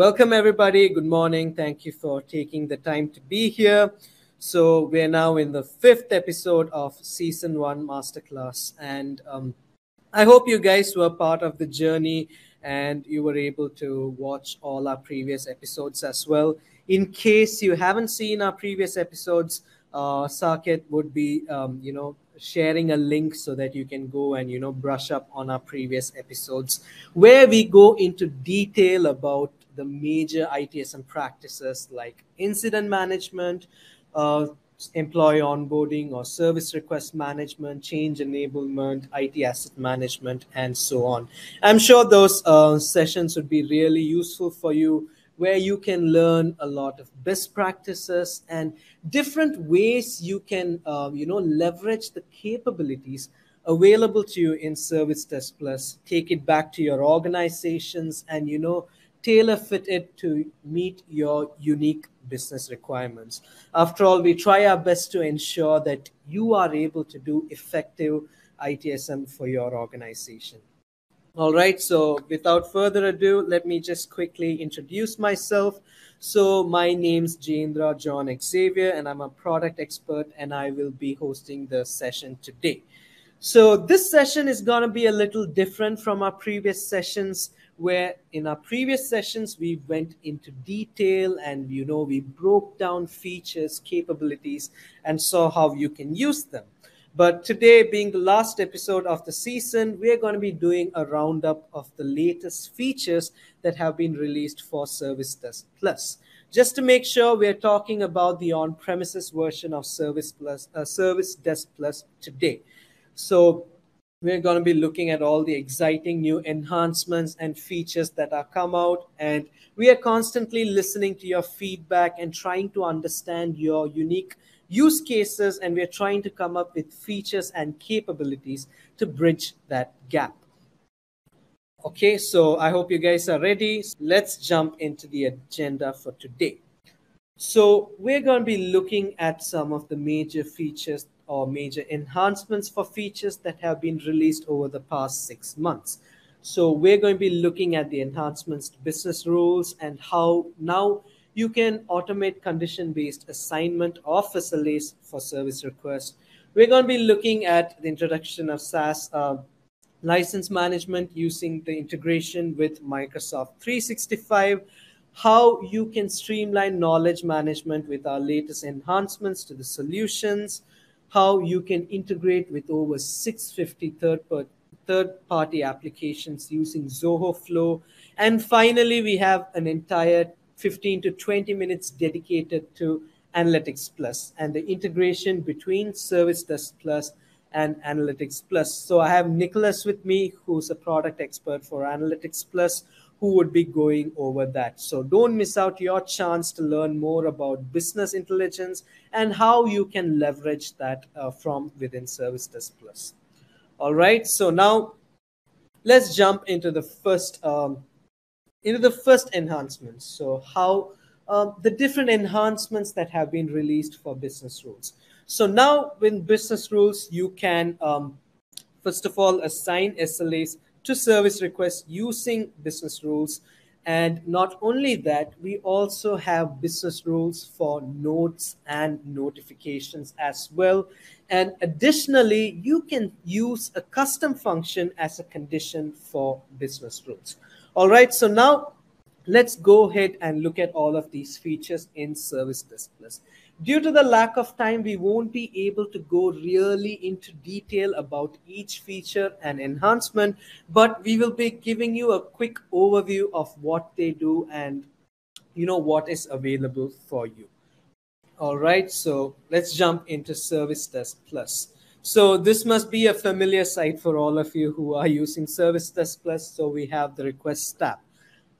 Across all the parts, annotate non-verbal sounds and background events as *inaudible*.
welcome everybody. Good morning. Thank you for taking the time to be here. So we're now in the fifth episode of season one masterclass, and um, I hope you guys were part of the journey and you were able to watch all our previous episodes as well. In case you haven't seen our previous episodes, uh, Saket would be, um, you know, sharing a link so that you can go and you know brush up on our previous episodes where we go into detail about the major ITSM practices like incident management, uh, employee onboarding or service request management, change enablement, IT asset management, and so on. I'm sure those uh, sessions would be really useful for you where you can learn a lot of best practices and different ways you can uh, you know leverage the capabilities available to you in service desk plus take it back to your organizations and you know tailor fit it to meet your unique business requirements after all we try our best to ensure that you are able to do effective itsm for your organization all right, so without further ado, let me just quickly introduce myself. So, my name's Jendra John Xavier, and I'm a product expert, and I will be hosting the session today. So, this session is going to be a little different from our previous sessions, where in our previous sessions we went into detail and you know we broke down features, capabilities, and saw how you can use them. But today, being the last episode of the season, we're going to be doing a roundup of the latest features that have been released for Service Desk Plus. Just to make sure we're talking about the on premises version of Service Plus, uh, Service Desk Plus today. So, we're going to be looking at all the exciting new enhancements and features that are come out and we are constantly listening to your feedback and trying to understand your unique use cases and we're trying to come up with features and capabilities to bridge that gap. Okay, so I hope you guys are ready. Let's jump into the agenda for today. So we're going to be looking at some of the major features or major enhancements for features that have been released over the past six months. So we're going to be looking at the enhancements to business rules and how now you can automate condition-based assignment of facilities for service requests. We're going to be looking at the introduction of SaaS uh, license management using the integration with Microsoft 365, how you can streamline knowledge management with our latest enhancements to the solutions, how you can integrate with over 650 third, third party applications using Zoho Flow. And finally, we have an entire 15 to 20 minutes dedicated to Analytics Plus and the integration between Service Desk Plus and Analytics Plus. So I have Nicholas with me, who's a product expert for Analytics Plus, who would be going over that. So don't miss out your chance to learn more about business intelligence and how you can leverage that uh, from within Service Desk Plus. All right, so now let's jump into the first um, into the first enhancements. So how um, the different enhancements that have been released for business rules. So now with business rules, you can um, first of all assign SLAs to service requests using business rules. And not only that, we also have business rules for notes and notifications as well. And additionally, you can use a custom function as a condition for business rules. All right, so now let's go ahead and look at all of these features in Service Plus. Due to the lack of time, we won't be able to go really into detail about each feature and enhancement, but we will be giving you a quick overview of what they do and you know what is available for you. All right, so let's jump into Service Desk Plus. So this must be a familiar sight for all of you who are using Service Desk Plus. So we have the request tab,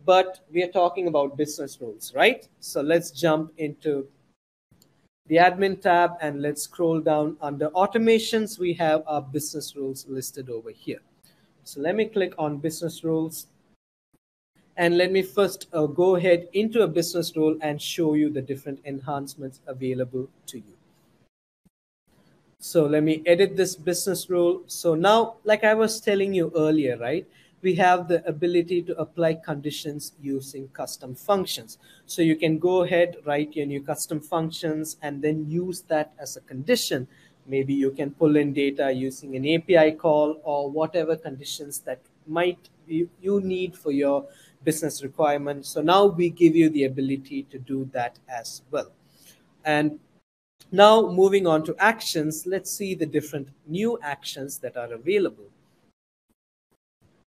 but we are talking about business rules, right? So let's jump into the admin tab and let's scroll down under automations. We have our business rules listed over here. So let me click on business rules. And let me first uh, go ahead into a business rule and show you the different enhancements available to you. So let me edit this business rule. So now, like I was telling you earlier, right? We have the ability to apply conditions using custom functions. So you can go ahead, write your new custom functions, and then use that as a condition. Maybe you can pull in data using an API call or whatever conditions that might you, you need for your business requirement. So now we give you the ability to do that as well. And now moving on to actions, let's see the different new actions that are available.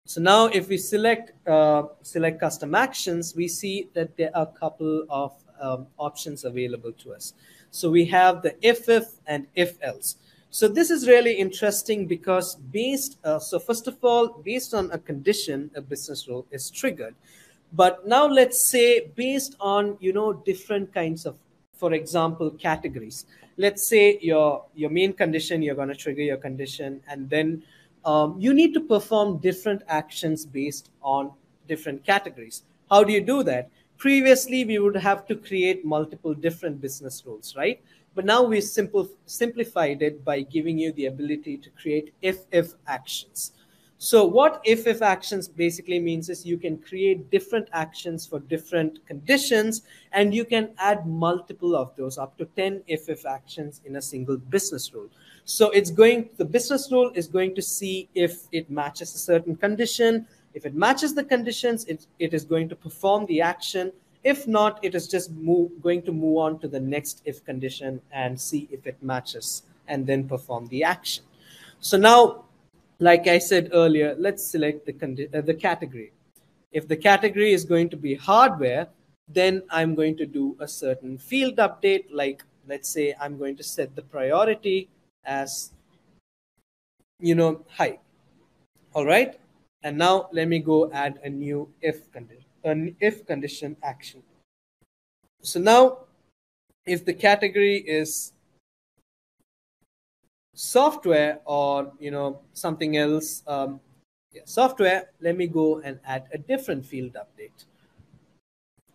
So now if we select uh, select custom actions, we see that there are a couple of um, options available to us. So we have the if if and if else. So this is really interesting because based, uh, so first of all, based on a condition, a business rule is triggered. But now let's say based on, you know, different kinds of, for example, categories. Let's say your, your main condition, you're going to trigger your condition and then um, you need to perform different actions based on different categories. How do you do that? Previously, we would have to create multiple different business rules, right? But now we simple, simplified it by giving you the ability to create if-if actions. So what if-if actions basically means is you can create different actions for different conditions, and you can add multiple of those, up to 10 if-if actions in a single business rule. So it's going, the business rule is going to see if it matches a certain condition. If it matches the conditions, it, it is going to perform the action. If not, it is just move, going to move on to the next if condition and see if it matches and then perform the action. So now like I said earlier, let's select the, uh, the category. If the category is going to be hardware, then I'm going to do a certain field update. Like, let's say I'm going to set the priority as, you know, high. All right. And now let me go add a new if condition, an if condition action. So now if the category is software or you know something else um, yeah, software let me go and add a different field update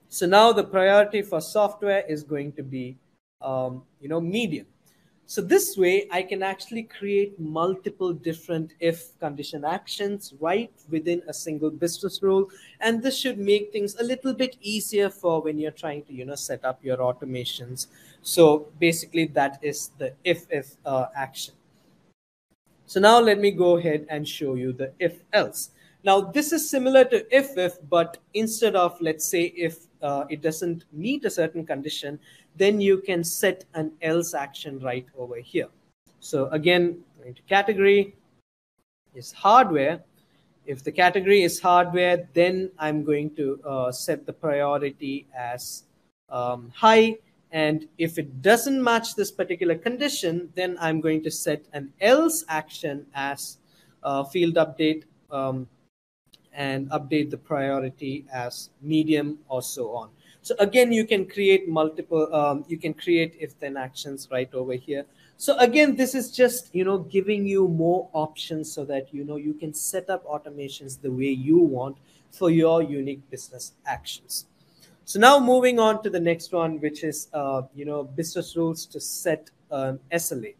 so now the priority for software is going to be um, you know medium so this way I can actually create multiple different if condition actions right within a single business rule. And this should make things a little bit easier for when you're trying to, you know, set up your automations. So basically that is the if if uh, action. So now let me go ahead and show you the if else. Now this is similar to if if, but instead of let's say if uh, it doesn't meet a certain condition, then you can set an else action right over here. So again, going to category is hardware. If the category is hardware, then I'm going to uh, set the priority as um, high. And if it doesn't match this particular condition, then I'm going to set an else action as uh, field update um, and update the priority as medium or so on. So again, you can create multiple, um, you can create if then actions right over here. So again, this is just, you know, giving you more options so that, you know, you can set up automations the way you want for your unique business actions. So now moving on to the next one, which is, uh, you know, business rules to set um, SLA.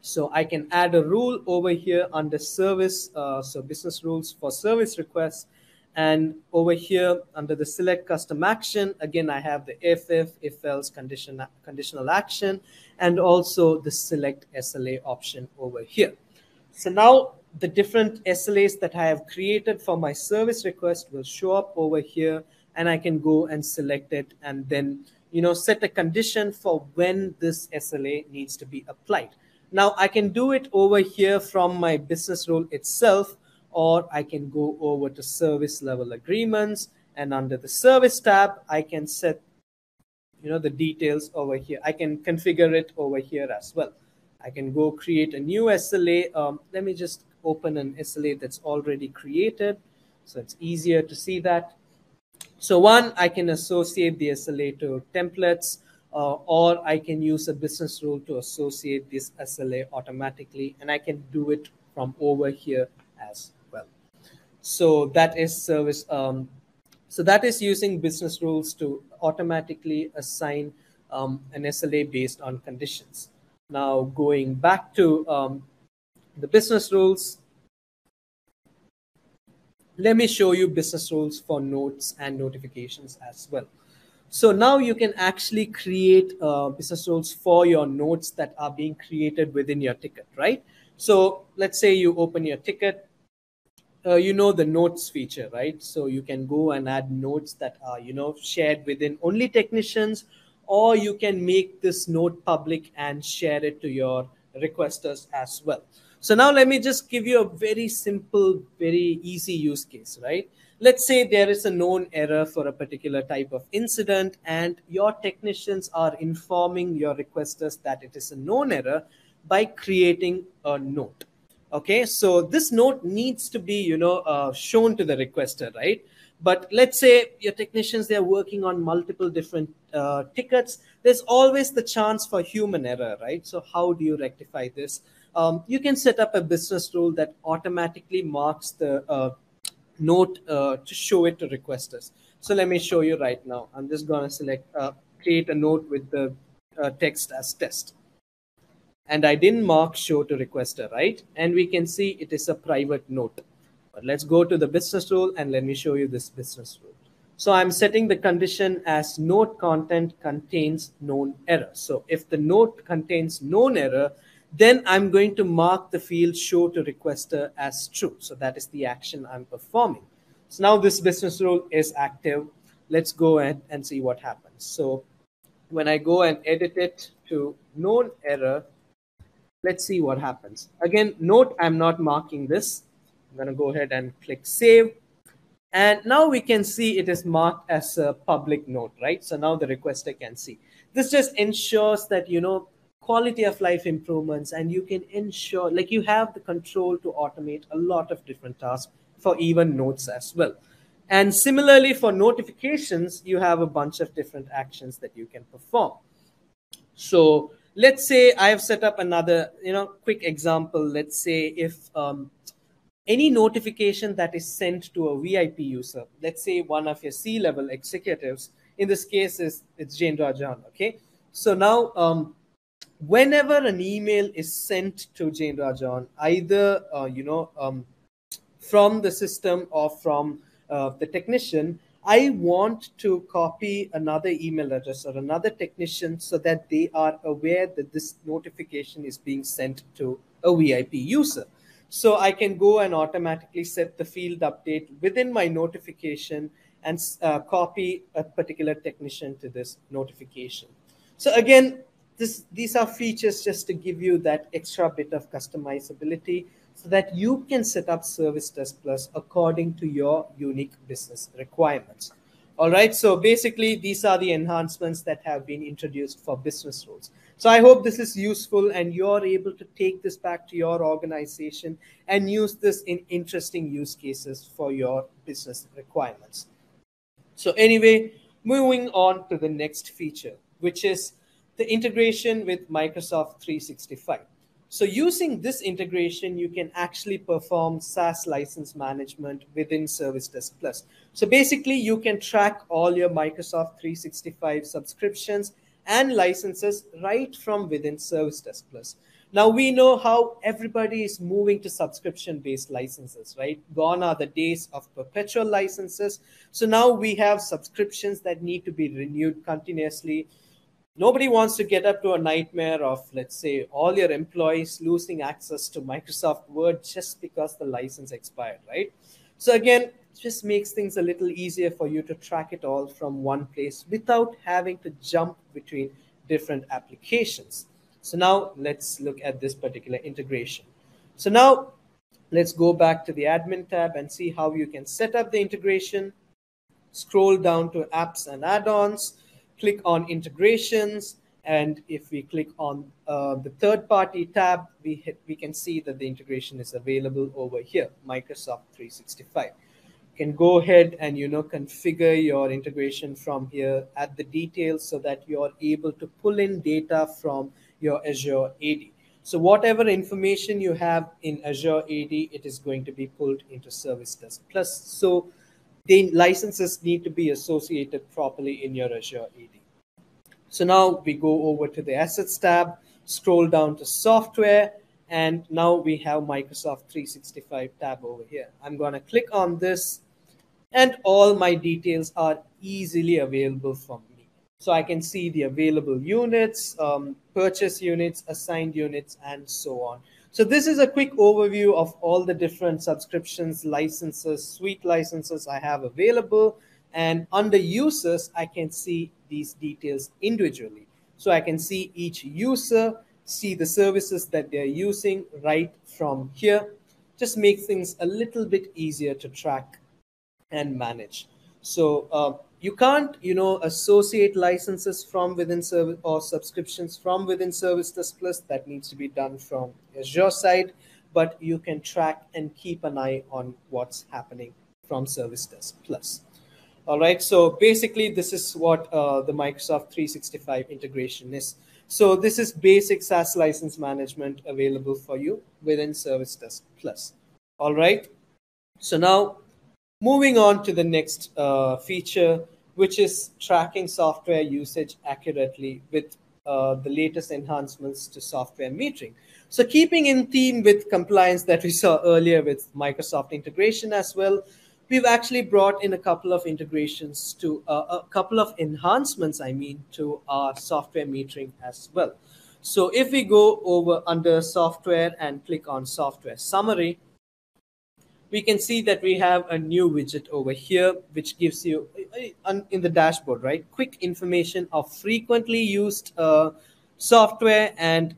So I can add a rule over here under service. Uh, so business rules for service requests. And over here under the select custom action, again, I have the if, if, if else condition, conditional action, and also the select SLA option over here. So now the different SLAs that I have created for my service request will show up over here and I can go and select it and then, you know, set a condition for when this SLA needs to be applied. Now I can do it over here from my business rule itself, or I can go over to service level agreements and under the service tab, I can set, you know, the details over here. I can configure it over here as well. I can go create a new SLA. Um, let me just open an SLA that's already created. So it's easier to see that. So one, I can associate the SLA to templates, uh, or I can use a business rule to associate this SLA automatically, and I can do it from over here as. So that is service. Um, so that is using business rules to automatically assign um, an SLA based on conditions. Now going back to um, the business rules, let me show you business rules for notes and notifications as well. So now you can actually create uh, business rules for your notes that are being created within your ticket, right? So let's say you open your ticket, uh, you know the notes feature, right? So you can go and add notes that are, you know, shared within only technicians, or you can make this note public and share it to your requesters as well. So now let me just give you a very simple, very easy use case, right? Let's say there is a known error for a particular type of incident and your technicians are informing your requesters that it is a known error by creating a note okay so this note needs to be you know uh, shown to the requester right? But let's say your technicians they're working on multiple different uh, tickets. There's always the chance for human error right? So how do you rectify this? Um, you can set up a business rule that automatically marks the uh, note uh, to show it to requesters. So let me show you right now. I'm just going to select uh, create a note with the uh, text as test and I didn't mark show to requester, right? And we can see it is a private note. But let's go to the business rule and let me show you this business rule. So I'm setting the condition as note content contains known error. So if the note contains known error, then I'm going to mark the field show to requester as true. So that is the action I'm performing. So now this business rule is active. Let's go ahead and see what happens. So when I go and edit it to known error, Let's see what happens. Again, note I'm not marking this. I'm going to go ahead and click save. And now we can see it is marked as a public note, right? So now the requester can see. This just ensures that, you know, quality of life improvements and you can ensure, like you have the control to automate a lot of different tasks for even notes as well. And similarly for notifications, you have a bunch of different actions that you can perform. So let's say I have set up another, you know, quick example. Let's say if um, any notification that is sent to a VIP user, let's say one of your C-level executives, in this case is it's Jane Rajan, okay? So now, um, whenever an email is sent to Jane Rajan, either, uh, you know, um, from the system or from uh, the technician, I want to copy another email address or another technician so that they are aware that this notification is being sent to a VIP user. So I can go and automatically set the field update within my notification and uh, copy a particular technician to this notification. So again, this, these are features just to give you that extra bit of customizability so that you can set up Service Desk Plus according to your unique business requirements. All right, so basically, these are the enhancements that have been introduced for business rules. So I hope this is useful and you're able to take this back to your organization and use this in interesting use cases for your business requirements. So, anyway, moving on to the next feature, which is the integration with Microsoft 365. So using this integration, you can actually perform SaaS license management within Service Desk Plus. So basically, you can track all your Microsoft 365 subscriptions and licenses right from within Service Desk Plus. Now we know how everybody is moving to subscription-based licenses, right? Gone are the days of perpetual licenses. So now we have subscriptions that need to be renewed continuously nobody wants to get up to a nightmare of let's say all your employees losing access to microsoft word just because the license expired right? So again just makes things a little easier for you to track it all from one place without having to jump between different applications. So now let's look at this particular integration. So now let's go back to the admin tab and see how you can set up the integration. Scroll down to apps and add-ons click on integrations. And if we click on uh, the third party tab, we, hit, we can see that the integration is available over here, Microsoft 365. You can go ahead and you know configure your integration from here at the details so that you're able to pull in data from your Azure AD. So whatever information you have in Azure AD, it is going to be pulled into Service Desk Plus. So the licenses need to be associated properly in your Azure AD. So now we go over to the Assets tab, scroll down to Software, And now we have Microsoft 365 tab over here. I'm going to click on this and all my details are easily available from me. So I can see the available units, um, purchase units, assigned units, and so on. So this is a quick overview of all the different subscriptions, licenses, suite licenses I have available. And under users, I can see these details individually. So I can see each user, see the services that they're using right from here. Just make things a little bit easier to track and manage. So uh, you can't, you know, associate licenses from within service or subscriptions from within Service Desk Plus. That needs to be done from Azure side, but you can track and keep an eye on what's happening from Service Desk Plus. All right. So basically, this is what uh, the Microsoft 365 integration is. So this is basic SaaS license management available for you within Service Desk Plus. All right. So now moving on to the next uh, feature, which is tracking software usage accurately with uh, the latest enhancements to software metering. So keeping in theme with compliance that we saw earlier with Microsoft integration as well, we've actually brought in a couple of integrations to uh, a couple of enhancements, I mean, to our software metering as well. So if we go over under software and click on software summary, we can see that we have a new widget over here, which gives you uh, in the dashboard, right? Quick information of frequently used uh, software and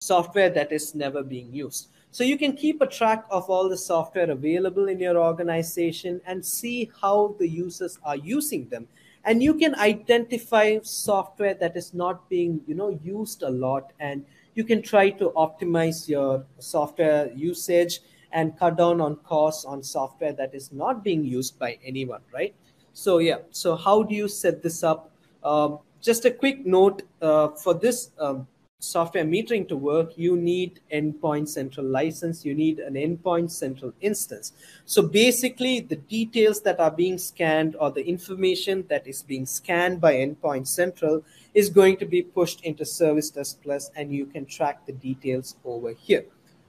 software that is never being used. So you can keep a track of all the software available in your organization and see how the users are using them. And you can identify software that is not being, you know, used a lot, and you can try to optimize your software usage and cut down on costs on software that is not being used by anyone, right? So yeah, so how do you set this up? Um, just a quick note uh, for this um, software metering to work, you need endpoint central license, you need an endpoint central instance. So basically the details that are being scanned or the information that is being scanned by endpoint central is going to be pushed into Service Desk Plus and you can track the details over here.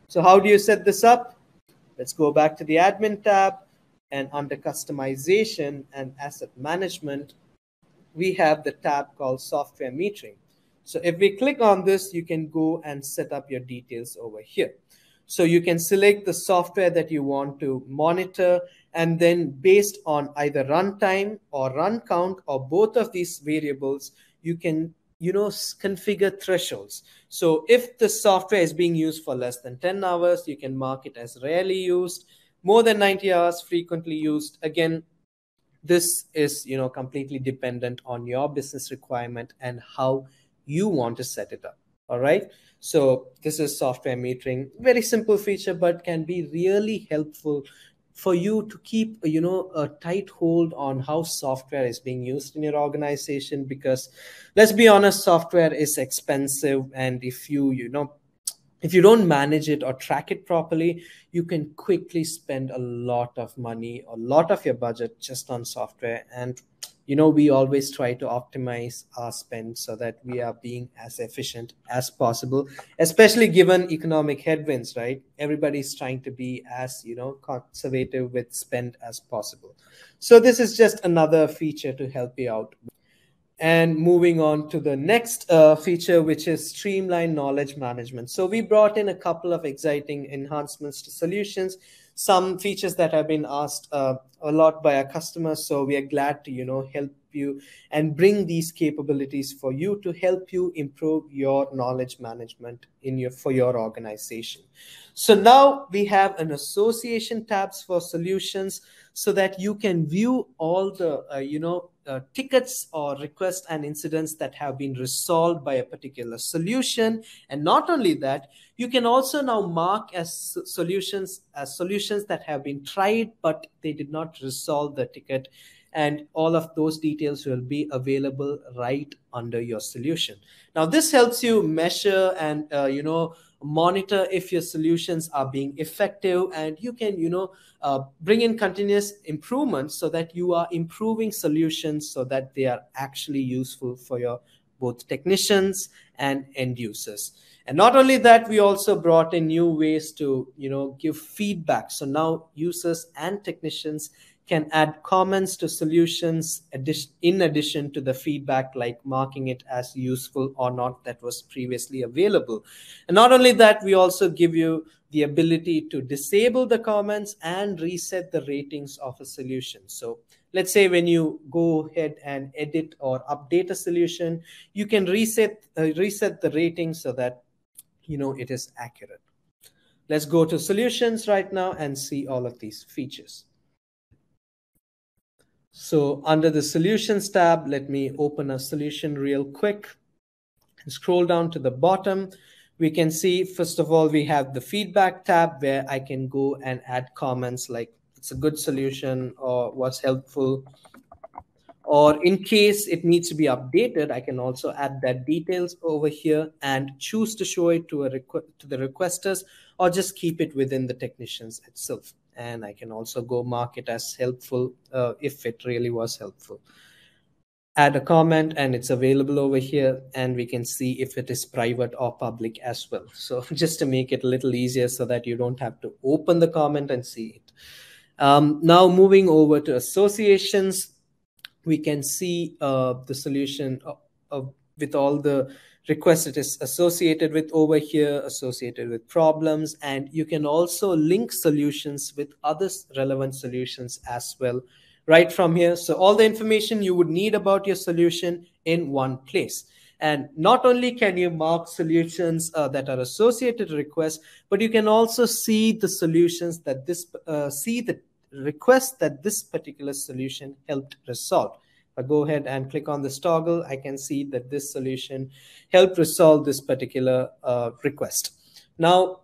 So how do you set this up? Let's go back to the admin tab and under customization and asset management, we have the tab called software metering. So if we click on this, you can go and set up your details over here. So you can select the software that you want to monitor and then based on either runtime or run count or both of these variables, you can you know configure thresholds so if the software is being used for less than 10 hours you can mark it as rarely used more than 90 hours frequently used again this is you know completely dependent on your business requirement and how you want to set it up. All right. So this is software metering, very simple feature, but can be really helpful for you to keep you know a tight hold on how software is being used in your organization because let's be honest software is expensive and if you you know if you don't manage it or track it properly you can quickly spend a lot of money a lot of your budget just on software and you know we always try to optimize our spend so that we are being as efficient as possible especially given economic headwinds right? Everybody's trying to be as you know conservative with spend as possible. So this is just another feature to help you out. And moving on to the next uh, feature which is streamline knowledge management. So we brought in a couple of exciting enhancements to solutions some features that have been asked uh, a lot by our customers. So we are glad to, you know, help you and bring these capabilities for you to help you improve your knowledge management in your for your organization. So now we have an association tabs for solutions so that you can view all the, uh, you know, uh, tickets or requests and incidents that have been resolved by a particular solution. And not only that, you can also now mark as solutions as solutions that have been tried, but they did not resolve the ticket. And all of those details will be available right under your solution. Now, this helps you measure and, uh, you know, monitor if your solutions are being effective and you can you know uh, bring in continuous improvements so that you are improving solutions so that they are actually useful for your both technicians and end users. And not only that, we also brought in new ways to, you know, give feedback. So now users and technicians can add comments to solutions in addition to the feedback like marking it as useful or not that was previously available. And not only that, we also give you the ability to disable the comments and reset the ratings of a solution. So let's say when you go ahead and edit or update a solution, you can reset uh, reset the rating so that you know it is accurate. Let's go to solutions right now and see all of these features. So under the solutions tab, let me open a solution real quick. Scroll down to the bottom. We can see, first of all, we have the feedback tab where I can go and add comments like it's a good solution or was helpful. Or in case it needs to be updated, I can also add that details over here and choose to show it to, a to the requesters or just keep it within the technicians itself and I can also go mark it as helpful uh, if it really was helpful. Add a comment and it's available over here and we can see if it is private or public as well. *laughs* So just to make it a little easier so that you don't have to open the comment and see it. Um, now moving over to associations, we can see uh, the solution of, of, with all the request it is associated with over here, associated with problems, and you can also link solutions with other relevant solutions as well right from here. So all the information you would need about your solution in one place. And not only can you mark solutions uh, that are associated requests, but you can also see the solutions that this, uh, see the request that this particular solution helped resolve. I go ahead and click on this toggle, I can see that this solution helped resolve this particular uh, request. Now,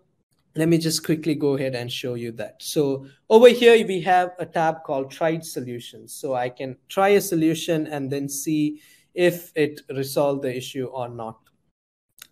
let me just quickly go ahead and show you that. So over here, we have a tab called tried solutions. So I can try a solution and then see if it resolved the issue or not.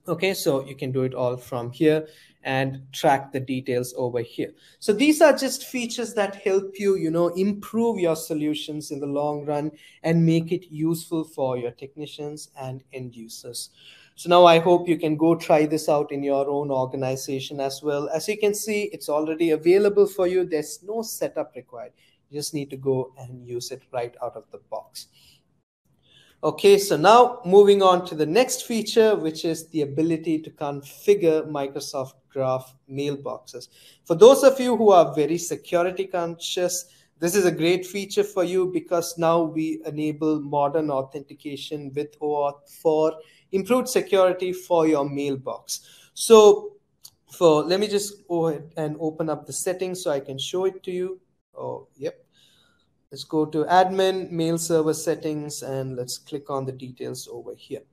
Okay, so you can do it all from here and track the details over here. So these are just features that help you, you know, improve your solutions in the long run and make it useful for your technicians and end users. So now I hope you can go try this out in your own organization as well. As you can see, it's already available for you. There's no setup required. You just need to go and use it right out of the box. Okay, so now moving on to the next feature, which is the ability to configure Microsoft Graph mailboxes. For those of you who are very security conscious, this is a great feature for you because now we enable modern authentication with OAuth for improved security for your mailbox. So for let me just go ahead and open up the settings so I can show it to you. Oh, yep. Let's go to admin, mail server settings, and let's click on the details over here.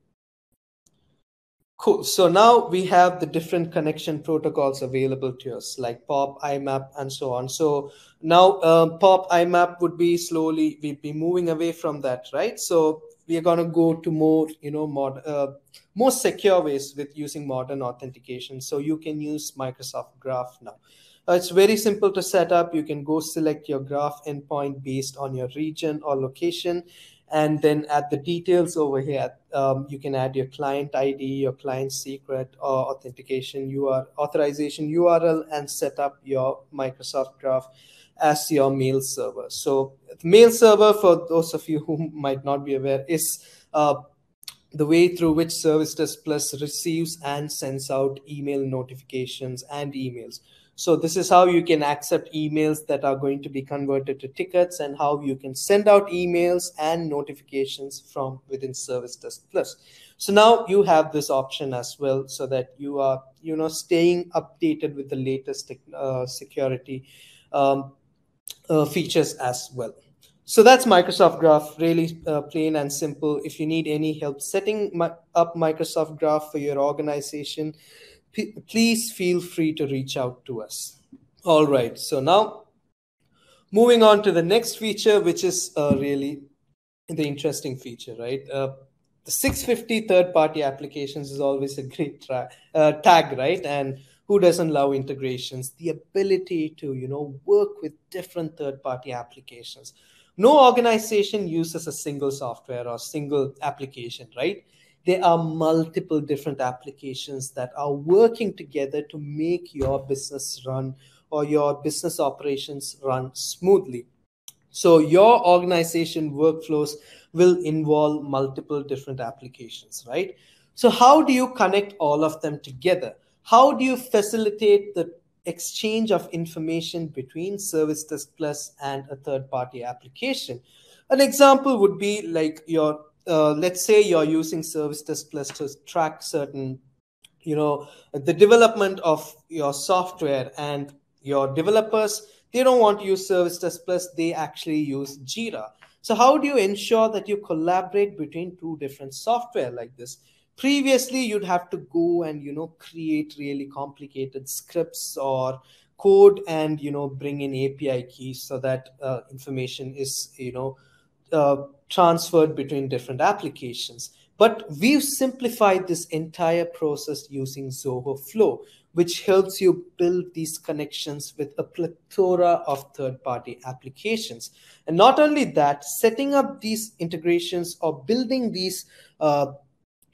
Cool. So now we have the different connection protocols available to us, like POP, IMAP, and so on. So now uh, POP, IMAP would be slowly, we'd be moving away from that, right? So we are going to go to more, you know, mod, uh, more secure ways with using modern authentication. So you can use Microsoft Graph now. Uh, it's very simple to set up. You can go select your graph endpoint based on your region or location. And then add the details over here, um, you can add your client ID, your client secret, or authentication URL, authorization URL, and set up your Microsoft Graph as your mail server. So, mail server, for those of you who *laughs* might not be aware, is uh, the way through which Service Desk Plus receives and sends out email notifications and emails. So this is how you can accept emails that are going to be converted to tickets and how you can send out emails and notifications from within Service Desk Plus. So now you have this option as well so that you are, you know, staying updated with the latest uh, security um, uh, features as well. So that's Microsoft Graph, really uh, plain and simple. If you need any help setting up Microsoft Graph for your organization, please feel free to reach out to us. All right, so now moving on to the next feature, which is uh, really the interesting feature, right? Uh, the 650 third-party applications is always a great uh, tag, right? And who doesn't love integrations? The ability to, you know, work with different third-party applications. No organization uses a single software or single application, right? There are multiple different applications that are working together to make your business run or your business operations run smoothly. So your organization workflows will involve multiple different applications, right? So how do you connect all of them together? How do you facilitate the exchange of information between Service Desk Plus and a third party application? An example would be like your, uh, let's say you're using Service Desk Plus to track certain, you know, the development of your software and your developers, they don't want to use Service Desk Plus, they actually use Jira. So how do you ensure that you collaborate between two different software like this? previously you'd have to go and you know create really complicated scripts or code and you know bring in api keys so that uh, information is you know uh, transferred between different applications. But we've simplified this entire process using zoho flow which helps you build these connections with a plethora of third party applications. And not only that setting up these integrations or building these uh,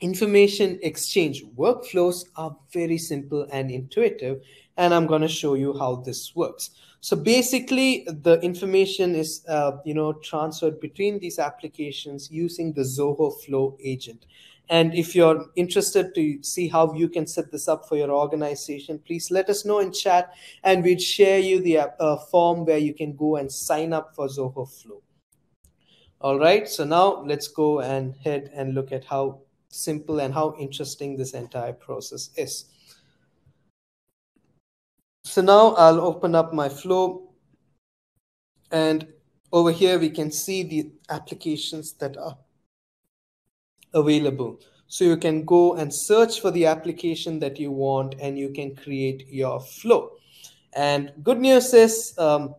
information exchange workflows are very simple and intuitive and i'm going to show you how this works so basically the information is uh, you know transferred between these applications using the zoho flow agent and if you're interested to see how you can set this up for your organization please let us know in chat and we'd share you the uh, form where you can go and sign up for zoho flow all right so now let's go and head and look at how simple and how interesting this entire process is. So now I'll open up my flow and over here we can see the applications that are available. So you can go and search for the application that you want and you can create your flow. And good news is um,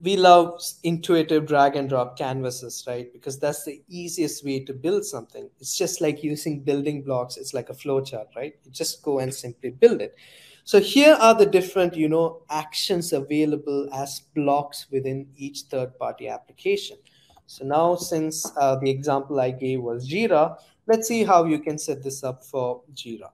we love intuitive drag and drop canvases, right? Because that's the easiest way to build something. It's just like using building blocks. It's like a flow chart, right? You just go and simply build it. So here are the different, you know, actions available as blocks within each third-party application. So now, since uh, the example I gave was Jira, let's see how you can set this up for Jira.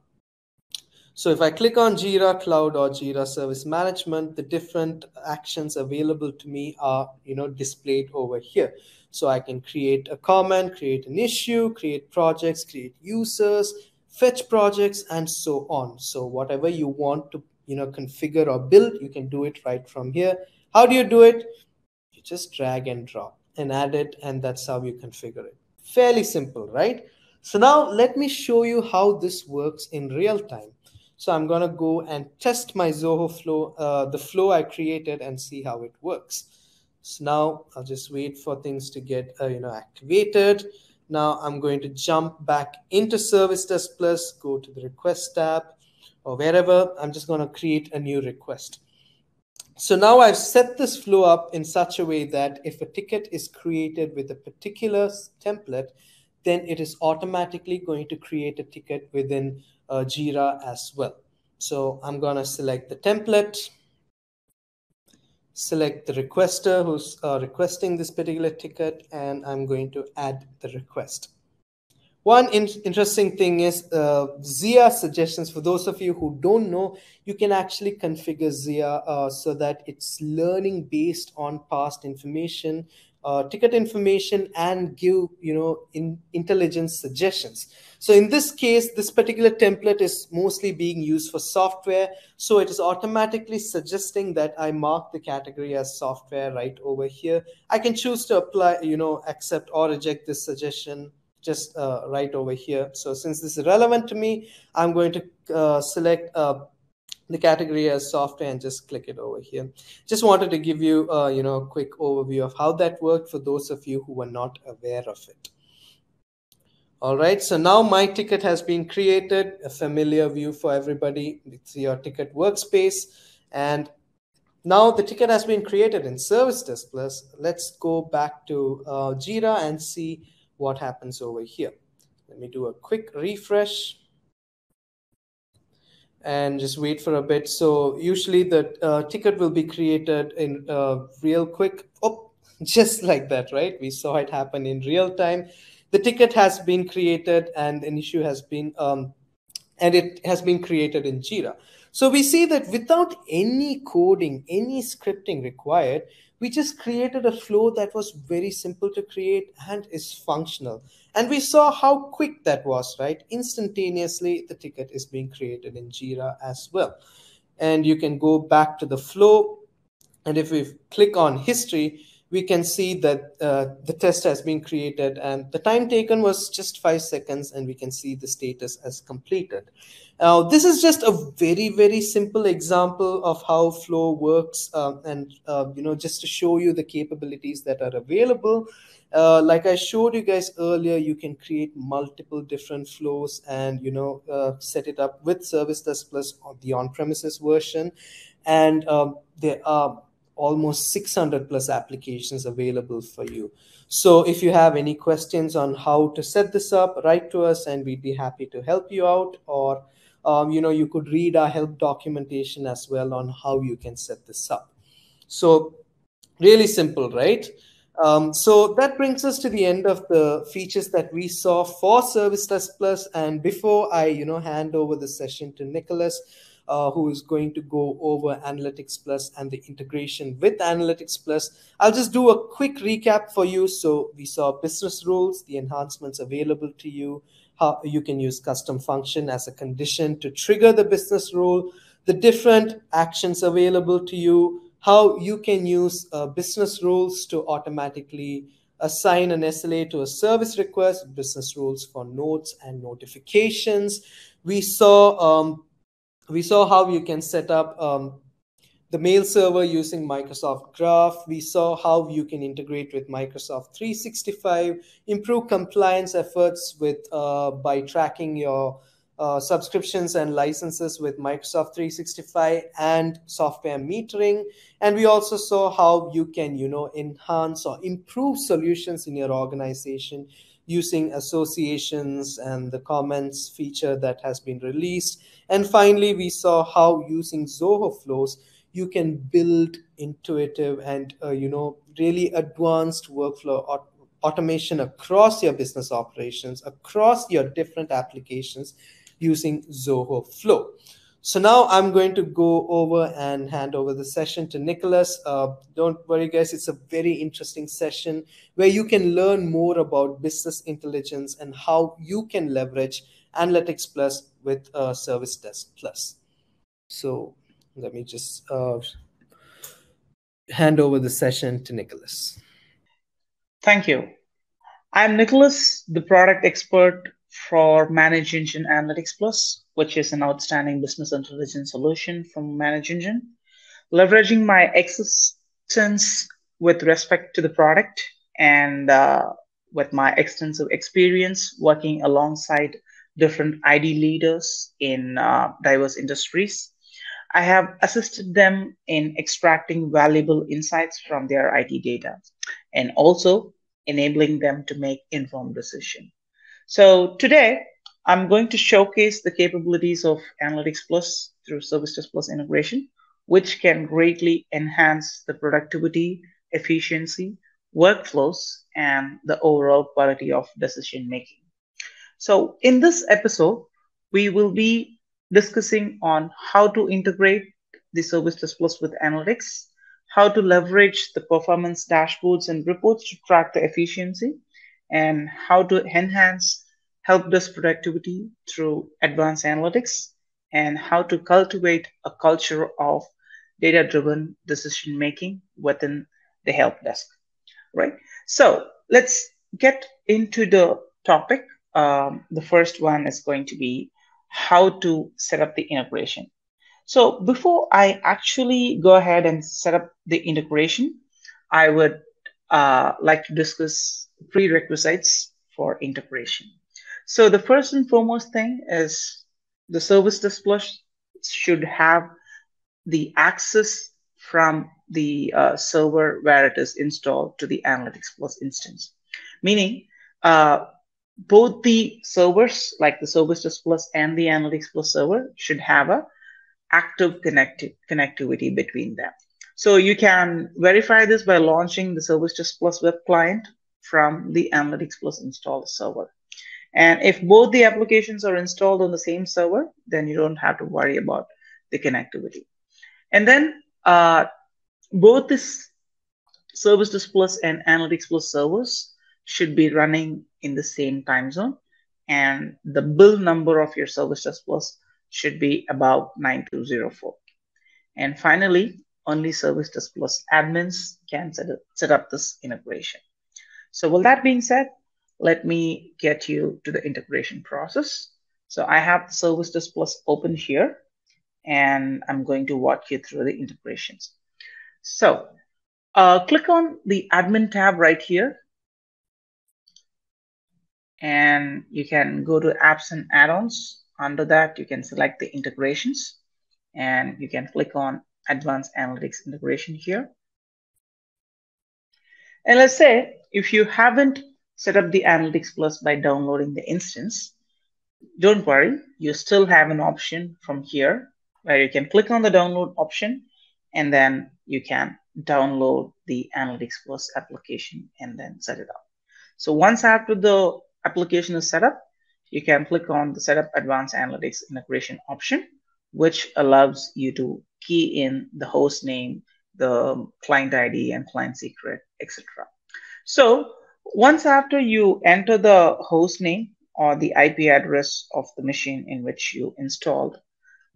So if I click on Jira Cloud or Jira Service Management, the different actions available to me are, you know, displayed over here. So I can create a comment, create an issue, create projects, create users, fetch projects, and so on. So whatever you want to, you know, configure or build, you can do it right from here. How do you do it? You just drag and drop and add it, and that's how you configure it. Fairly simple, right? So now let me show you how this works in real time. So I'm going to go and test my Zoho flow, uh, the flow I created and see how it works. So now I'll just wait for things to get, uh, you know, activated. Now I'm going to jump back into Service Desk Plus, go to the request tab or wherever. I'm just going to create a new request. So now I've set this flow up in such a way that if a ticket is created with a particular template, then it is automatically going to create a ticket within uh, Jira as well. So I'm going to select the template, select the requester who's uh, requesting this particular ticket, and I'm going to add the request. One in interesting thing is uh, Zia suggestions. For those of you who don't know, you can actually configure Zia uh, so that it's learning based on past information uh, ticket information and give you know in intelligence suggestions. So in this case this particular template is mostly being used for software. So it is automatically suggesting that i mark the category as software right over here. I can choose to apply you know accept or reject this suggestion just uh, right over here so since this is relevant to me i'm going to uh, select uh, the category as software and just click it over here. Just wanted to give you, uh, you know, a quick overview of how that worked for those of you who were not aware of it. All right, so now my ticket has been created, a familiar view for everybody. It's your ticket workspace. And now the ticket has been created in Service Desk Plus. Let's go back to uh, Jira and see what happens over here. Let me do a quick refresh and just wait for a bit. So usually the uh, ticket will be created in uh, real quick. Oh, *laughs* just like that, right? We saw it happen in real time. the ticket has been created and an issue has been um, and it has been created in Jira. So we see that without any coding, any scripting required, we just created a flow that was very simple to create and is functional. And we saw how quick that was, right? Instantaneously, the ticket is being created in Jira as well. And you can go back to the flow. And if we click on history, we can see that uh, the test has been created and the time taken was just five seconds and we can see the status as completed. Now, this is just a very, very simple example of how Flow works uh, and, uh, you know, just to show you the capabilities that are available. Uh, like I showed you guys earlier, you can create multiple different flows and, you know, uh, set it up with Service Desk Plus on the on-premises version. And um, there are almost 600 plus applications available for you. So if you have any questions on how to set this up, write to us and we'd be happy to help you out. Or, um, you know, you could read our help documentation as well on how you can set this up. So really simple, right? Um, so that brings us to the end of the features that we saw for Service Desk Plus. And before I, you know, hand over the session to Nicholas, uh, who is going to go over Analytics Plus and the integration with Analytics Plus. I'll just do a quick recap for you. So we saw business rules, the enhancements available to you, how you can use custom function as a condition to trigger the business rule, the different actions available to you, how you can use uh, business rules to automatically assign an SLA to a service request, business rules for notes and notifications. We saw um, we saw how you can set up um, the mail server using Microsoft Graph. We saw how you can integrate with Microsoft 365, improve compliance efforts with uh, by tracking your uh, subscriptions and licenses with Microsoft 365 and software metering. And we also saw how you can, you know, enhance or improve solutions in your organization using associations and the comments feature that has been released. And finally, we saw how using Zoho flows, you can build intuitive and, uh, you know, really advanced workflow aut automation across your business operations, across your different applications using Zoho Flow. So now I'm going to go over and hand over the session to Nicholas. Uh, don't worry, guys. It's a very interesting session where you can learn more about business intelligence and how you can leverage Analytics Plus with uh, Service Desk Plus. So let me just uh, hand over the session to Nicholas. Thank you. I'm Nicholas, the product expert for Manage Engine Analytics Plus, which is an outstanding business intelligence solution from Manage Engine. Leveraging my existence with respect to the product and uh, with my extensive experience working alongside different IT leaders in uh, diverse industries, I have assisted them in extracting valuable insights from their IT data and also enabling them to make informed decisions. So today, I'm going to showcase the capabilities of Analytics Plus through Service Desk Plus integration, which can greatly enhance the productivity, efficiency, workflows, and the overall quality of decision making. So in this episode, we will be discussing on how to integrate the Service Desk Plus with analytics, how to leverage the performance dashboards and reports to track the efficiency, and how to enhance help desk productivity through advanced analytics, and how to cultivate a culture of data driven decision making within the help desk. Right. So let's get into the topic. Um, the first one is going to be how to set up the integration. So before I actually go ahead and set up the integration, I would uh, like to discuss prerequisites for integration. So the first and foremost thing is the Service Desk Plus should have the access from the uh, server where it is installed to the Analytics Plus instance. Meaning, uh, both the servers, like the Service Plus and the Analytics Plus server, should have a active connecti connectivity between them. So you can verify this by launching the Service Plus web client from the Analytics Plus installed server. And if both the applications are installed on the same server, then you don't have to worry about the connectivity. And then uh, both this Service Plus and Analytics Plus servers should be running in the same time zone. And the build number of your Service Plus should be about 9204. And finally, only Service Desk Plus admins can set up, set up this integration. So with that being said, let me get you to the integration process. So I have Service Desk Plus open here, and I'm going to walk you through the integrations. So uh, click on the admin tab right here. And you can go to apps and add-ons. Under that, you can select the integrations and you can click on advanced analytics integration here. And let's say if you haven't set up the Analytics Plus by downloading the instance, don't worry, you still have an option from here where you can click on the download option and then you can download the Analytics Plus application and then set it up. So once after the application is set up, you can click on the Setup Advanced Analytics Integration option, which allows you to key in the host name, the client ID and client secret, etc. So once after you enter the host name or the IP address of the machine in which you installed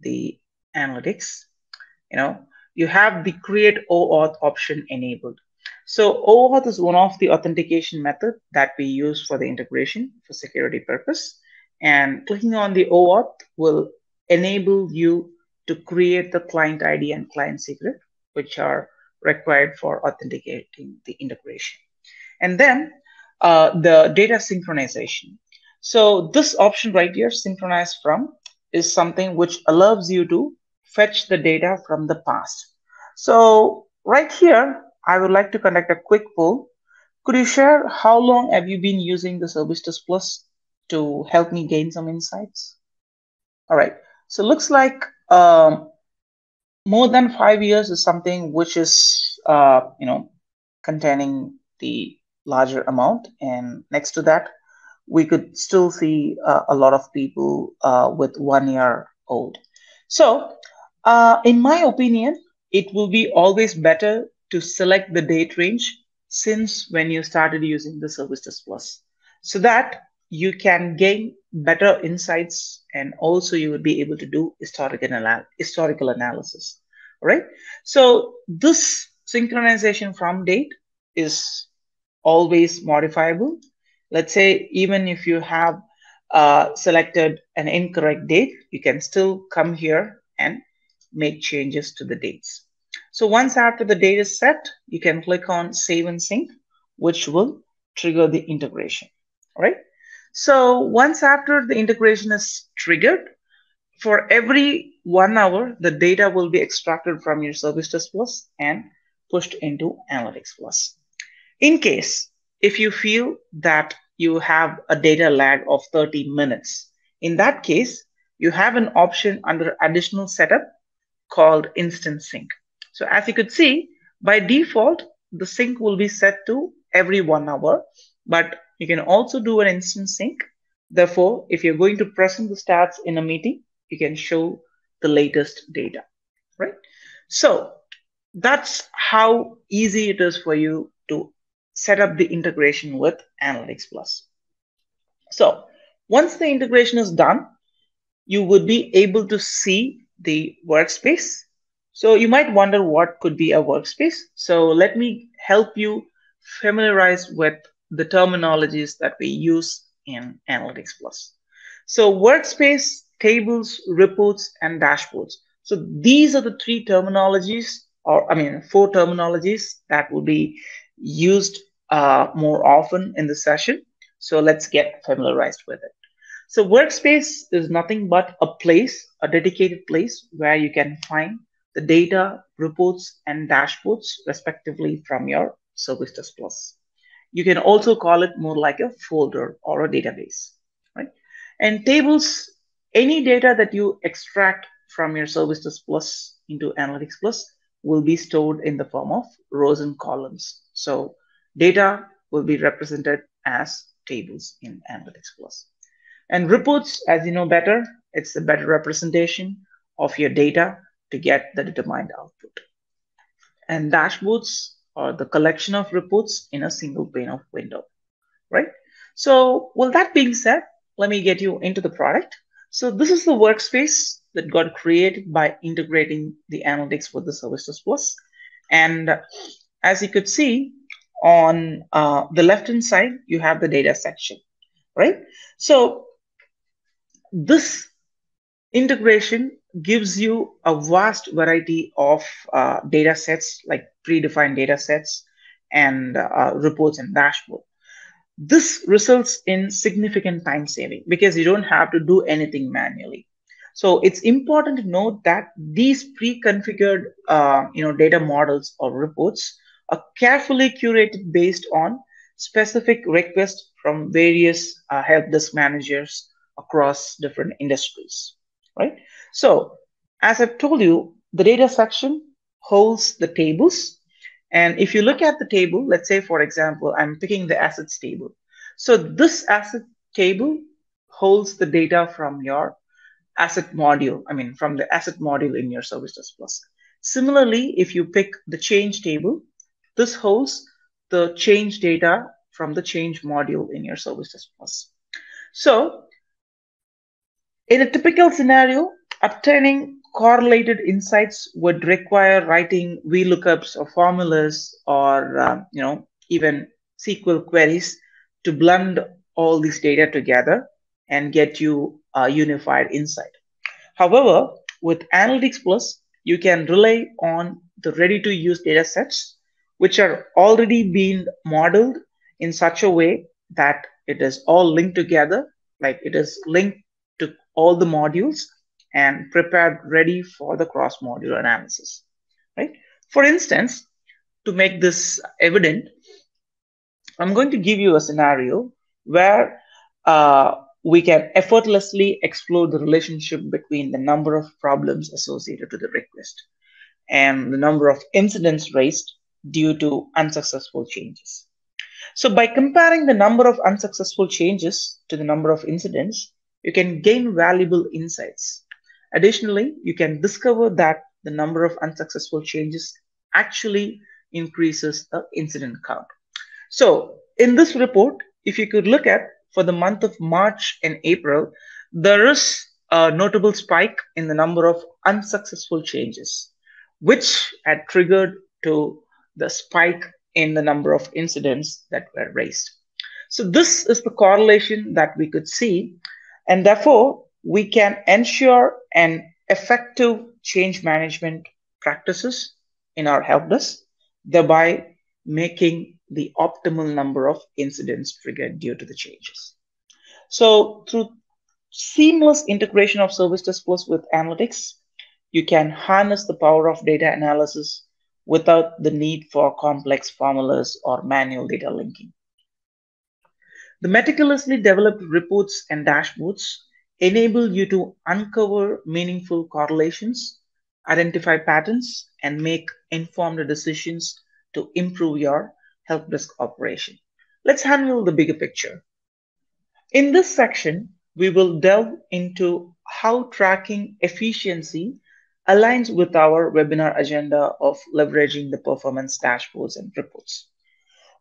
the analytics, you know, you have the create OAuth option enabled. So OAuth is one of the authentication method that we use for the integration for security purpose. And clicking on the OAuth will enable you to create the client ID and client secret, which are required for authenticating the integration. And then uh, the data synchronization. So this option right here, synchronize from, is something which allows you to fetch the data from the past. So right here, I would like to conduct a quick poll. Could you share how long have you been using the Service Desk Plus to help me gain some insights? All right. So looks like um, more than five years is something which is, uh, you know, containing the larger amount. And next to that, we could still see uh, a lot of people uh, with one year old. So, uh, in my opinion, it will be always better to select the date range since when you started using the Service Desk Plus so that you can gain better insights and also you will be able to do historical, anal- historical analysis right so this synchronization from date is always modifiable. Let's say even if you have uh, selected an incorrect date, you can still come here and make changes to the dates. So once after the data is set, you can click on Save and Sync, which will trigger the integration. All right. So once after the integration is triggered, for every one hour, the data will be extracted from your Service Desk Plus and pushed into Analytics Plus. In case if you feel that you have a data lag of 30 minutes, in that case, you have an option under additional setup called instant sync. So as you could see, by default, the sync will be set to every one hour, but you can also do an instant sync. Therefore, if you're going to present the stats in a meeting, you can show the latest data, right? So that's how easy it is for you to set up the integration with Analytics Plus. So once the integration is done, you would be able to see the workspace. So you might wonder what could be a workspace. So let me help you familiarize with the terminologies that we use in Analytics Plus. So workspace, tables, reports, and dashboards. So these are the three terminologies, or I mean, four terminologies that will be used uh, more often in the session. So let's get familiarized with it. So workspace is nothing but a place, a dedicated place where you can find the data, reports, and dashboards respectively from your Service Desk Plus. You can also call it more like a folder or a database, right? And tables, any data that you extract from your Service Desk Plus into Analytics Plus will be stored in the form of rows and columns. So data will be represented as tables in Analytics Plus. And reports, as you know better, it's a better representation of your data to get the determined output. And dashboards are the collection of reports in a single pane of window, right? So, well, that being said, let me get you into the product. So this is the workspace that got created by integrating the analytics with the services Plus. And as you could see on uh, the left-hand side, you have the data section, right? So this integration gives you a vast variety of uh, data sets, like predefined data sets and uh, reports and dashboard. This results in significant time saving because you don't have to do anything manually. So it's important to note that these pre-configured uh, you know, data models or reports are carefully curated based on specific requests from various uh, help desk managers across different industries, right? So as I've told you, the data section holds the tables and if you look at the table, let's say, for example, I'm picking the assets table. So this asset table holds the data from your asset module, I mean, from the asset module in your Service Desk Plus. Similarly, if you pick the change table, this holds the change data from the change module in your Service Desk Plus. So in a typical scenario, obtaining correlated insights would require writing VLOOKUPs or formulas or um, you know even SQL queries to blend all these data together and get you a unified insight. However, with Analytics Plus, you can rely on the ready-to-use data sets, which are already being modeled in such a way that it is all linked together, like it is linked all the modules and prepared ready for the cross module analysis, right? For instance, to make this evident, I'm going to give you a scenario where uh, we can effortlessly explore the relationship between the number of problems associated to the request and the number of incidents raised due to unsuccessful changes. So by comparing the number of unsuccessful changes to the number of incidents, you can gain valuable insights Additionally, you can discover that the number of unsuccessful changes actually increases the incident count. So in this report, if you could look at for the month of March and April, there is a notable spike in the number of unsuccessful changes, which had triggered to the spike in the number of incidents that were raised. So this is the correlation that we could see. And therefore, we can ensure an effective change management practices in our help desk, thereby making the optimal number of incidents triggered due to the changes. So through seamless integration of Service Desk Plus with analytics, you can harness the power of data analysis without the need for complex formulas or manual data linking. The meticulously developed reports and dashboards enable you to uncover meaningful correlations, identify patterns, and make informed decisions to improve your help desk operation. Let's handle the bigger picture. In this section, we will delve into how tracking efficiency aligns with our webinar agenda of leveraging the performance dashboards and reports.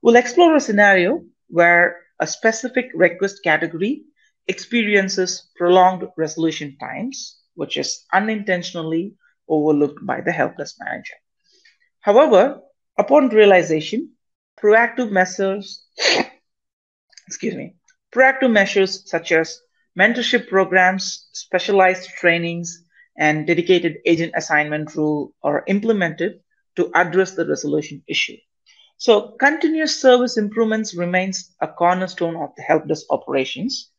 We'll explore a scenario where a specific request category experiences prolonged resolution times, which is unintentionally overlooked by the help desk manager. However, upon realization, proactive measures, *coughs* excuse me, proactive measures such as mentorship programs, specialized trainings, and dedicated agent assignment rule are implemented to address the resolution issue. So continuous service improvements remains a cornerstone of the help desk operations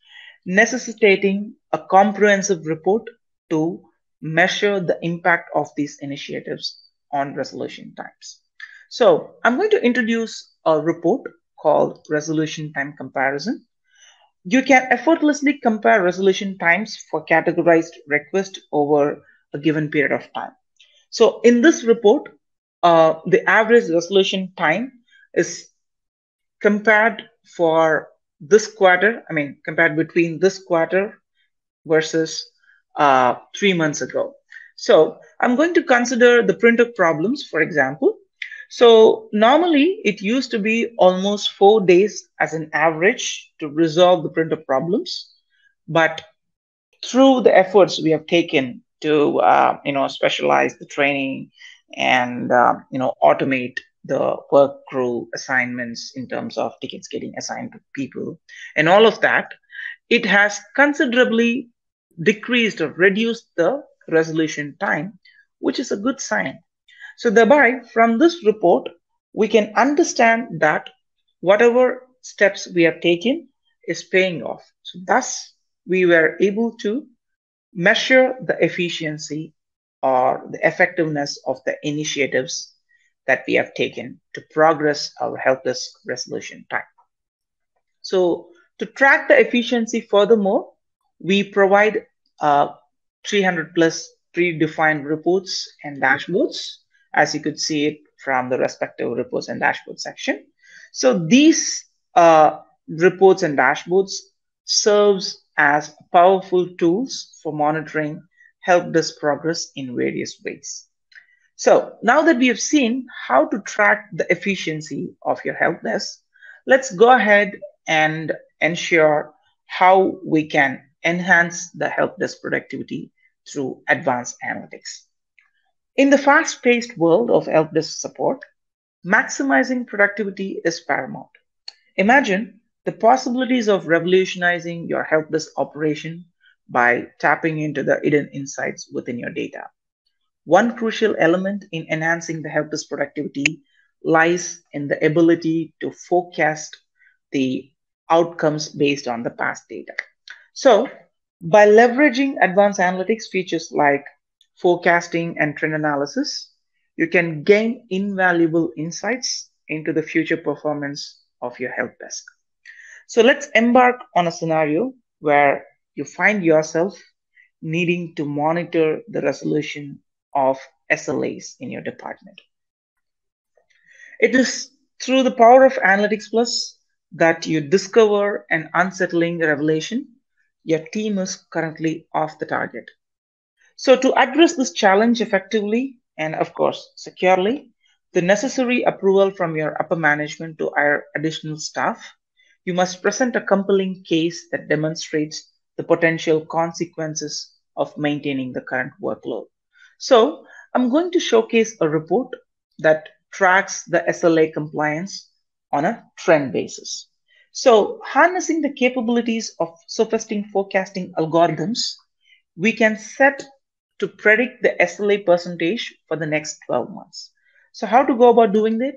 necessitating a comprehensive report to measure the impact of these initiatives on resolution times. So I'm going to introduce a report called resolution time comparison. You can effortlessly compare resolution times for categorized requests over a given period of time. So in this report, uh, the average resolution time is compared for this quarter, I mean, compared between this quarter versus uh, three months ago. So I'm going to consider the printer problems, for example. So normally it used to be almost four days as an average to resolve the printer problems. But through the efforts we have taken to, uh, you know, specialize the training and, uh, you know, automate the work crew assignments in terms of tickets getting assigned to people and all of that, it has considerably decreased or reduced the resolution time, which is a good sign. So thereby, from this report, we can understand that whatever steps we have taken is paying off. So thus, we were able to measure the efficiency or the effectiveness of the initiatives that we have taken to progress our help desk resolution time. So to track the efficiency furthermore, we provide uh, 300 plus predefined reports and dashboards, as you could see it from the respective reports and dashboard section. So these uh, reports and dashboards serves as powerful tools for monitoring help desk progress in various ways. So now that we have seen how to track the efficiency of your help desk, let's go ahead and ensure how we can enhance the help desk productivity through advanced analytics. In the fast-paced world of help desk support, maximizing productivity is paramount. Imagine the possibilities of revolutionizing your help desk operation by tapping into the hidden insights within your data. One crucial element in enhancing the help desk productivity lies in the ability to forecast the outcomes based on the past data. So, by leveraging advanced analytics features like forecasting and trend analysis, you can gain invaluable insights into the future performance of your help desk. So let's embark on a scenario where you find yourself needing to monitor the resolution of SLAs in your department. It is through the power of Analytics Plus that you discover an unsettling revelation. Your team is currently off the target. So, to address this challenge effectively and, of course, securely, the necessary approval from your upper management to hire additional staff, you must present a compelling case that demonstrates the potential consequences of maintaining the current workload. So I'm going to showcase a report that tracks the SLA compliance on a trend basis. So harnessing the capabilities of sophisticated forecasting algorithms, we can set to predict the SLA percentage for the next 12 months. So how to go about doing that?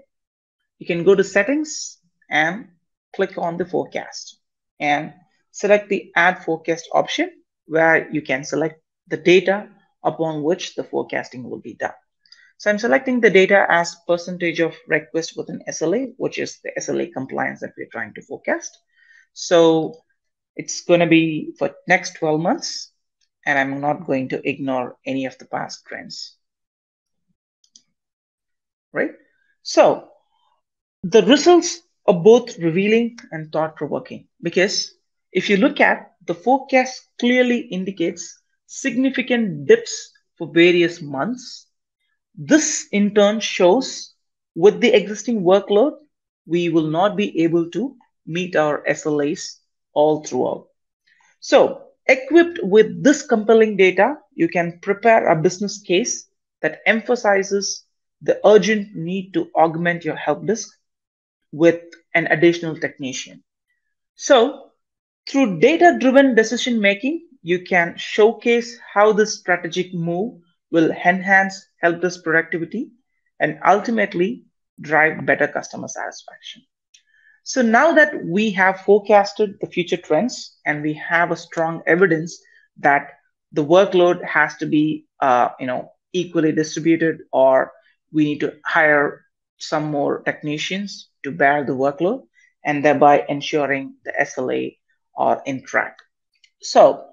You can go to settings and click on the forecast and select the add forecast option where you can select the data upon which the forecasting will be done. So I'm selecting the data as percentage of request with an SLA, which is the SLA compliance that we're trying to forecast. So it's going to be for next 12 months, and I'm not going to ignore any of the past trends. Right? So the results are both revealing and thought-provoking because if you look at the forecast clearly indicates significant dips for various months. This in turn shows with the existing workload, we will not be able to meet our SLAs all throughout. So equipped with this compelling data, you can prepare a business case that emphasizes the urgent need to augment your help desk with an additional technician. So through data-driven decision making, you can showcase how this strategic move will enhance help desk productivity and ultimately drive better customer satisfaction. So now that we have forecasted the future trends and we have a strong evidence that the workload has to be, uh, you know, equally distributed, or we need to hire some more technicians to bear the workload, and thereby ensuring the SLA are in track. So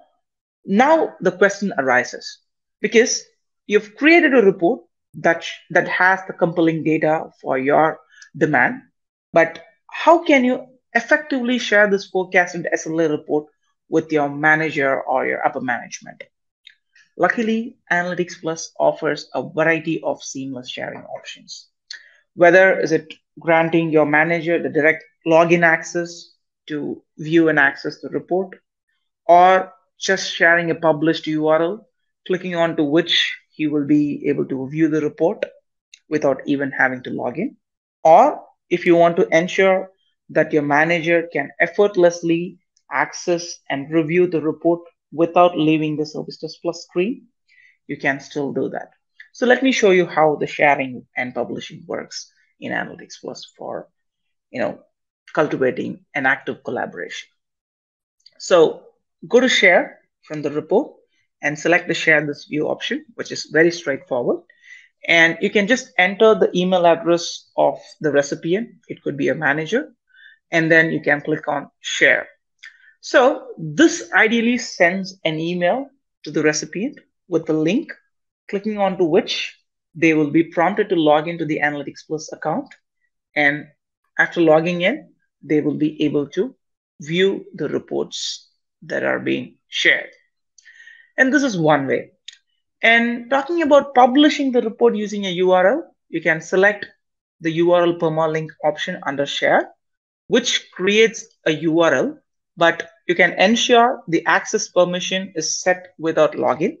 now the question arises because you've created a report that, that has the compelling data for your demand, but how can you effectively share this forecasted SLA report with your manager or your upper management? Luckily, Analytics Plus offers a variety of seamless sharing options. Whether is it granting your manager the direct login access to view and access the report, or just sharing a published URL, clicking on to which he will be able to view the report without even having to log in. Or if you want to ensure that your manager can effortlessly access and review the report without leaving the Service Desk Plus screen, you can still do that. So let me show you how the sharing and publishing works in Analytics Plus for, you know, cultivating an active collaboration. So go to share from the report and select the share this view option, which is very straightforward. And you can just enter the email address of the recipient. It could be a manager. And then you can click on share. So this ideally sends an email to the recipient with the link, clicking onto which they will be prompted to log into the Analytics Plus account. And after logging in, they will be able to view the reports that are being shared. And this is one way. And talking about publishing the report using a URL, you can select the URL permalink option under share, which creates a URL, but you can ensure the access permission is set without login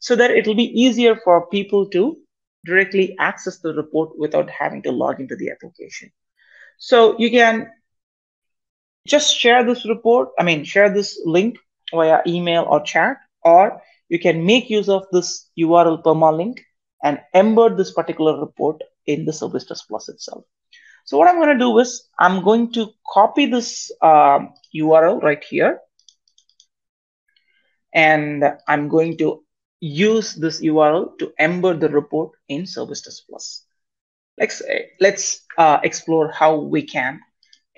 so that it will be easier for people to directly access the report without having to log into the application. So you can just share this report, I mean, share this link via email or chat, or you can make use of this URL permalink and embed this particular report in the Service Desk Plus itself. So what I'm going to do is I'm going to copy this um, URL right here. And I'm going to use this URL to embed the report in Service Desk Plus. Let's, let's uh, explore how we can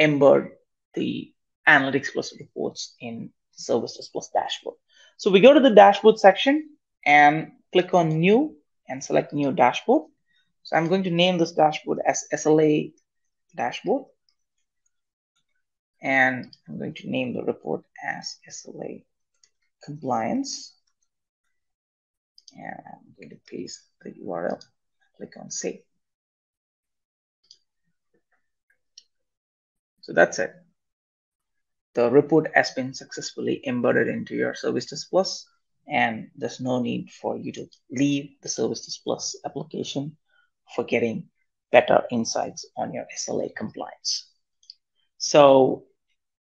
embed the Analytics Plus reports in Service Desk Plus dashboard. So we go to the dashboard section and click on new and select new dashboard. So I'm going to name this dashboard as SLA dashboard. And I'm going to name the report as SLA compliance. And I'm going to paste the URL, click on save. So that's it the report has been successfully embedded into your Service Plus, and there's no need for you to leave the Service Plus application for getting better insights on your SLA compliance. So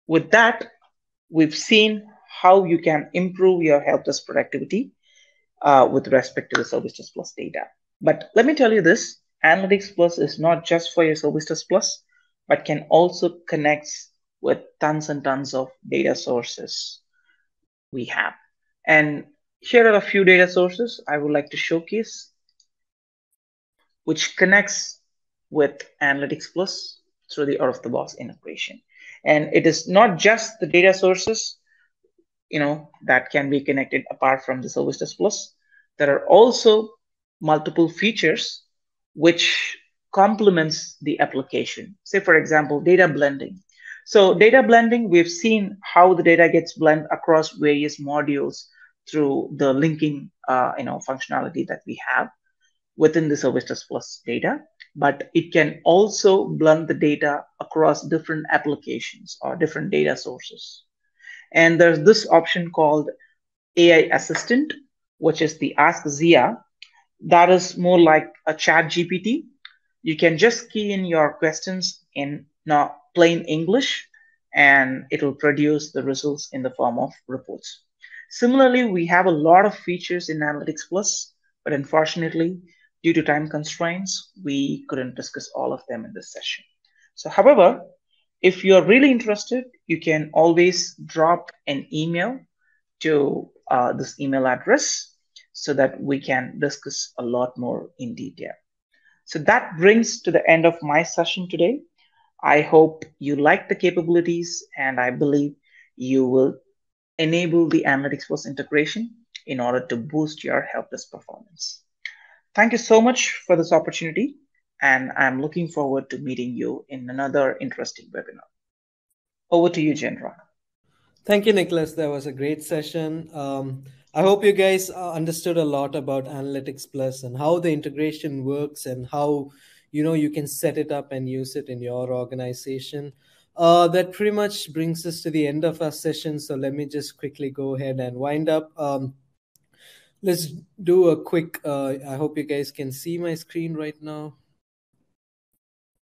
with that, we've seen how you can improve your help desk productivity uh, with respect to the Service Plus data. But let me tell you this, Analytics Plus is not just for your Service Plus, but can also connect with tons and tons of data sources we have. And here are a few data sources I would like to showcase, which connects with Analytics Plus through the out-of-the-box integration. And it is not just the data sources, you know, that can be connected apart from the Service Plus. There are also multiple features which complements the application. Say, for example, data blending. So data blending, we've seen how the data gets blended across various modules through the linking uh, you know, functionality that we have within the Service Desk Plus data. But it can also blend the data across different applications or different data sources. And there's this option called AI Assistant, which is the Ask Zia. That is more like a chat GPT. You can just key in your questions in now plain English, and it will produce the results in the form of reports. Similarly, we have a lot of features in Analytics Plus, but unfortunately, due to time constraints, we couldn't discuss all of them in this session. So, however, if you're really interested, you can always drop an email to uh, this email address so that we can discuss a lot more in detail. So that brings to the end of my session today. I hope you like the capabilities and I believe you will enable the Analytics Plus integration in order to boost your help desk performance. Thank you so much for this opportunity. and I'm looking forward to meeting you in another interesting webinar. Over to you, Jendra. Thank you, Nicholas. That was a great session. Um, I hope you guys uh, understood a lot about Analytics Plus and how the integration works and how you know you can set it up and use it in your organization. Uh, that pretty much brings us to the end of our session. So let me just quickly go ahead and wind up. Um, let's do a quick. Uh, I hope you guys can see my screen right now.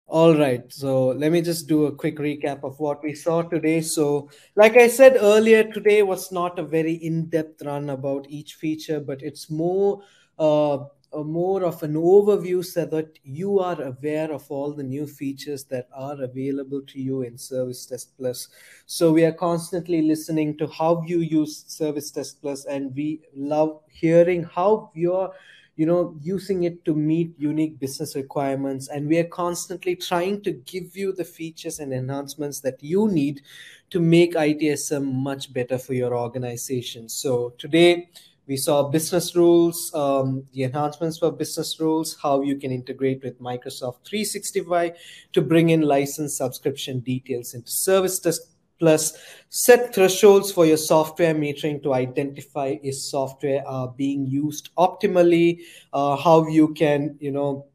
All right, so let me just do a quick recap of what we saw today. So, like I said earlier, today was not a very in-depth run about each feature, but it's more uh, more of an overview so that you are aware of all the new features that are available to you in Service Desk Plus. So we are constantly listening to how you use Service Desk Plus, and we love hearing how you're you know using it to meet unique business requirements and we are constantly trying to give you the features and enhancements that you need to make ITSM much better for your organization so today we saw business rules um, the enhancements for business rules how you can integrate with microsoft 365 to bring in license subscription details into service desk plus. Set thresholds for your software metering to identify if software are being used optimally uh, how you can you know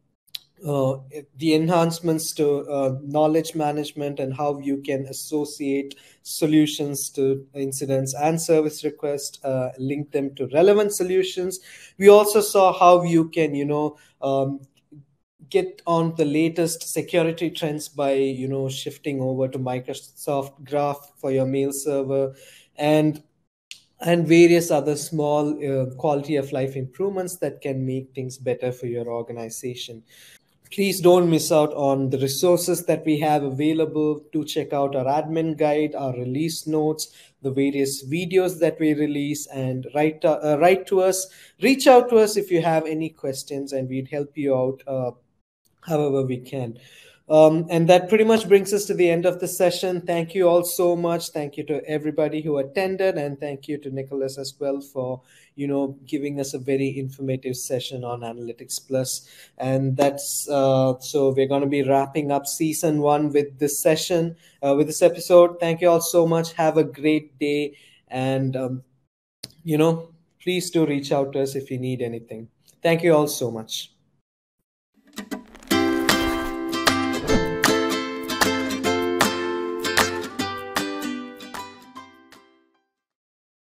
uh, the enhancements to uh, knowledge management and how you can associate solutions to incidents and service requests uh, link them to relevant solutions. We also saw how you can you know um, get on the latest security trends by you know shifting over to microsoft graph for your mail server and and various other small uh, quality of life improvements that can make things better for your organization please don't miss out on the resources that we have available to check out our admin guide our release notes the various videos that we release and write uh, write to us reach out to us if you have any questions and we'd help you out uh, however we can. Um, and that pretty much brings us to the end of the session. Thank you all so much. Thank you to everybody who attended, and thank you to Nicholas as well for you know giving us a very informative session on Analytics Plus. And that's uh, so we're going to be wrapping up season one with this session, uh, with this episode. Thank you all so much. Have a great day, and um, you know please do reach out to us if you need anything. Thank you all so much.